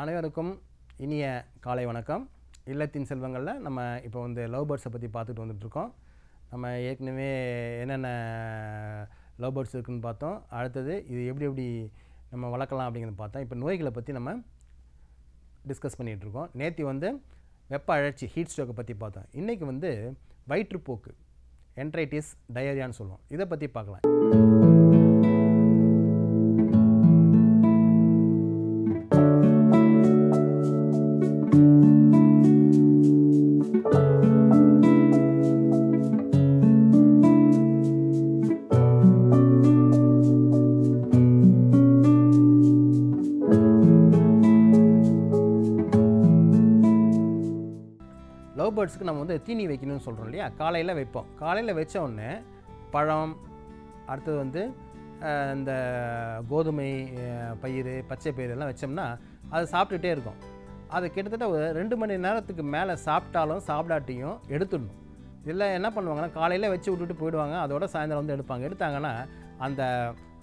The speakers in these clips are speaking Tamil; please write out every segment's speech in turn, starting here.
அனைவருக்கும் இனிய காலை வணக்கம். இல்லத்தின் செல்வங்களில் நம்ம இப்போ வந்து லவ் பேர்ட்ஸை பற்றி பார்த்துட்டு வந்துட்டுருக்கோம். நம்ம ஏற்கனவே என்னென்ன லவ் பேர்ட்ஸ் இருக்குன்னு பார்த்தோம். அடுத்தது இது எப்படி எப்படி நம்ம வளர்க்கலாம் அப்படிங்கிறத பார்த்தோம். இப்போ நோய்களை பற்றி நம்ம டிஸ்கஸ் பண்ணிகிட்ருக்கோம் நேற்று வந்து வெப்ப அழற்சி ஹீட் ஸ்ட்ரோக்கை பற்றி பார்த்தோம். இன்றைக்கி வந்து வயிற்றுப்போக்கு. என்ட்ரைட்டிஸ் டயரியான்னு சொல்லுவோம். இதை பற்றி பார்க்கலாம். லவ் பேர்ட்ஸ்க்கு நம்ம வந்து தீனி வைக்கணும்னு சொல்கிறோம் இல்லையா? காலையில் வைப்போம். காலையில் வச்ச உடனே பழம் அடுத்தது வந்து இந்த கோதுமை பயிர் பயிறு பச்சை பயிறு எல்லாம் வச்சோம்னா அது சாப்பிட்டுட்டே இருக்கும். அது கிட்டத்தட்ட ஒரு ரெண்டு மணி நேரத்துக்கு மேலே சாப்பிட்டாலும் சாப்பிடாட்டியும் எடுத்துடணும். இல்லை என்ன பண்ணுவாங்கன்னா காலையில் வச்சு விட்டுட்டு போயிடுவாங்க. அதோட சாயந்தரம் வந்து எடுப்பாங்க. எடுத்தாங்கன்னா அந்த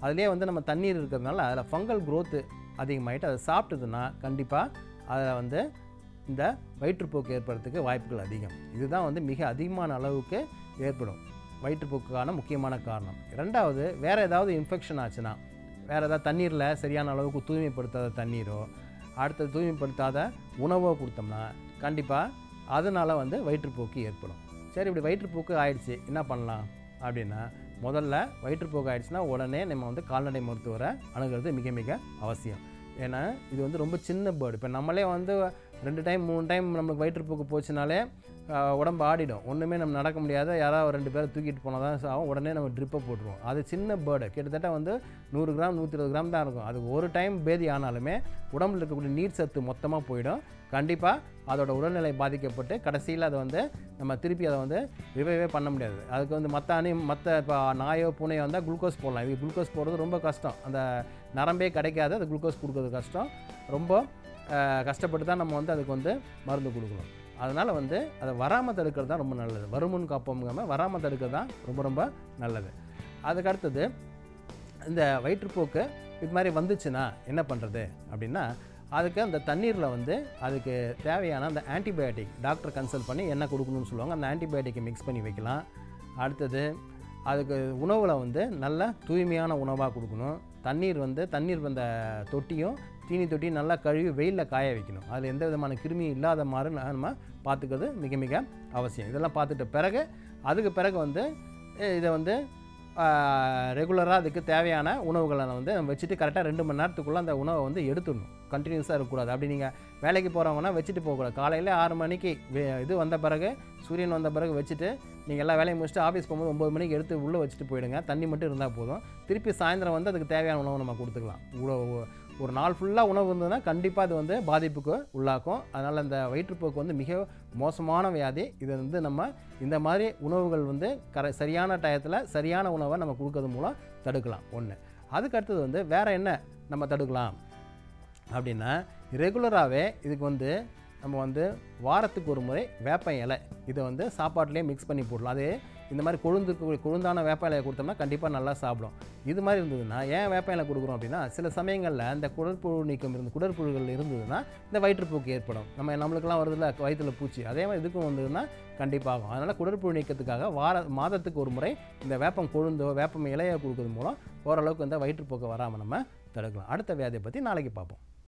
அதுலேயே வந்து நம்ம தண்ணீர் இருக்கிறதுனால அதில் ஃபங்கல் க்ரோத்து அதிகமாகிட்டு அதை சாப்பிட்டதுன்னா கண்டிப்பாக அதில் வந்து இந்த வயிற்றுப்போக்கு ஏற்படுறதுக்கு வாய்ப்புகள் அதிகம். இதுதான் வந்து மிக அதிகமான அளவுக்கு ஏற்படும். வயிற்றுப்போக்குக்கான முக்கியமான காரணம். ரெண்டாவது வேறு ஏதாவது இன்ஃபெக்ஷன் ஆச்சுன்னா வேறு ஏதாவது தண்ணீரில் சரியான அளவுக்கு தூய்மைப்படுத்தாத தண்ணீரோ அடுத்தது தூய்மைப்படுத்தாத உணவோ கொடுத்தோம்னா கண்டிப்பாக அதனால் வந்து வயிற்றுப்போக்கு ஏற்படும். சரி இப்படி வயிற்றுப்போக்கு ஆயிடுச்சு என்ன பண்ணலாம்? அப்படின்னா முதல்ல வயிற்றுப்போக்கு ஆயிடுச்சுன்னா உடனே நம்ம வந்து கால்நடை மருத்துவரை அணுகிறது மிக மிக அவசியம். ஏன்னா இது வந்து ரொம்ப சின்ன பேர்டு இப்போ நம்மளே வந்து ரெண்டு டைம் மூணு டைம் நம்மளுக்கு வயிற்றுப்போக்கு போச்சுனாலே உடம்பு ஆடிடும். ஒன்றுமே நம்ம நடக்க முடியாத யாராவது ரெண்டு பேரை தூக்கிட்டு போனால் தான் ஆகும் உடனே நம்ம ட்ரிப்பை போட்டுருவோம். அது சின்ன பேர்டு கிட்டத்தட்ட வந்து நூறு கிராம் நூற்றி இருபது கிராம் தான் இருக்கும். அது ஒரு டைம் பேதி ஆனாலுமே உடம்புல இருக்கக்கூடிய நீர் சத்து மொத்தமாக போயிடும். கண்டிப்பாக அதோட உடல்நிலை பாதிக்கப்பட்டு கடைசியில் அதை வந்து நம்ம திருப்பி அதை வந்து ரிவைவே பண்ண முடியாது. அதுக்கு வந்து மற்ற அணி மற்ற இப்போ நாயோ பூனையோ வந்தால் குளுக்கோஸ் போடலாம். இது குளுக்கோஸ் போடுறது ரொம்ப கஷ்டம். அந்த நரம்பே கிடைக்காது. அது குளுக்கோஸ் கொடுக்கறது கஷ்டம். ரொம்ப கஷ்டப்பட்டு தான் நம்ம வந்து அதுக்கு வந்து மருந்து கொடுக்கணும். அதனால் வந்து அதை வராமல் தடுக்கிறது தான் ரொம்ப நல்லது. வருமுன் காப்போம்ங்காமல் வராமல் தடுக்கிறது தான் ரொம்ப ரொம்ப நல்லது. அதுக்கு அடுத்தது இந்த வயிற்றுப்போக்கு இது மாதிரி வந்துச்சுன்னா என்ன பண்ணுறது அப்படின்னா அதுக்கு அந்த தண்ணீரில் வந்து அதுக்கு தேவையான அந்த ஆன்டிபயோட்டிக் டாக்டர் கன்சல்ட் பண்ணி என்ன கொடுக்கணும்னு சொல்லுவாங்க. அந்த ஆன்டிபயோட்டிக்கை மிக்ஸ் பண்ணி வைக்கலாம். அடுத்தது அதுக்கு உணவில் வந்து நல்ல தூய்மையான உணவாக கொடுக்கணும். தண்ணீர் வந்து தண்ணீர் வந்த தொட்டியும் தீனி தொட்டியும் நல்லா கழுவி வெயிலில் காய வைக்கணும். அதில் எந்த விதமான கிருமியும் இல்லாத மாதிரி நம்ம பார்த்துக்கிறது மிக மிக அவசியம். இதெல்லாம் பார்த்துட்ட பிறகு அதுக்கு பிறகு வந்து இதை வந்து ரெகுலராக அதுக்கு தேவையான உணவுகளை வந்து நம்ம வச்சுட்டு கரெக்டாக ரெண்டு மணி நேரத்துக்குள்ளே அந்த உணவை வந்து எடுத்துடணும். கண்டினியூஸாக இருக்கக்கூடாது. அப்படி நீங்கள் வேலைக்கு போகிறவங்கன்னா வச்சுட்டு போகக்கூடாது. காலையில் ஆறு மணிக்கு வே- இது வந்த பிறகு சூரியன் வந்த பிறகு வச்சுட்டு நீங்கள் எல்லா வேலையும் முடிச்சுட்டு ஆஃபீஸ் போகும்போது ஒம்பது மணிக்கு எடுத்து உள்ளே வச்சுட்டு போயிடுங்க. தண்ணி மட்டும் இருந்தால் போதும். திருப்பி சாயந்தரம் வந்து அதுக்கு தேவையான உணவு நம்ம கொடுத்துக்கலாம். உணவு ஒரு நாள் ஃபுல்லாக உணவு இருந்ததுன்னா கண்டிப்பாக அது வந்து பாதிப்புக்கு உள்ளாக்கும். அதனால் இந்த வயிற்றுப்போக்கு வந்து மிக மோசமான வியாதி. இதை வந்து நம்ம இந்த மாதிரி உணவுகள் வந்து கர சரியான டயத்தில் சரியான உணவை நம்ம கொடுக்கறது மூலம் தடுக்கலாம். ஒன்று அதுக்கு அடுத்தது வந்து வேறு என்ன நம்ம தடுக்கலாம்? அப்படின்னா ரெகுலராகவே இதுக்கு வந்து நம்ம வந்து வாரத்துக்கு ஒரு முறை வேப்ப இலை இதை வந்து சாப்பாட்டுலேயே மிக்ஸ் பண்ணி போடலாம். அது இந்த மாதிரி கொழுந்து கொழுந்தான வேப்ப இலையை கொடுத்தோம்னா கண்டிப்பாக நல்லா சாப்பிடும். இது மாதிரி இருந்ததுன்னா ஏன் வேப்ப இலை கொடுக்குறோம் அப்படின்னா சில சமயங்களில் அந்த குடற்புழு நீக்கம் இருந்து குடற்புழுகள் இருந்ததுன்னா இந்த வயிற்றுப்போக்கு ஏற்படும். நம்ம நம்மளுக்கெல்லாம் வருதுல்ல வயிற்றுல பூச்சி. அதே மாதிரி இதுக்கும் வந்ததுன்னா கண்டிப்பாகும் அதனால் குடற்புழு நீக்கத்துக்காக வார மாதத்துக்கு ஒரு முறை இந்த வேப்பம் கொழுந்தோ வேப்பம் இலையை கொடுக்கறது மூலம் ஓரளவுக்கு இந்த வயிற்றுப்போக்கை வராமல் நம்ம தடுக்கலாம். அடுத்த வியாதியை பற்றி நாளைக்கு பார்ப்போம்.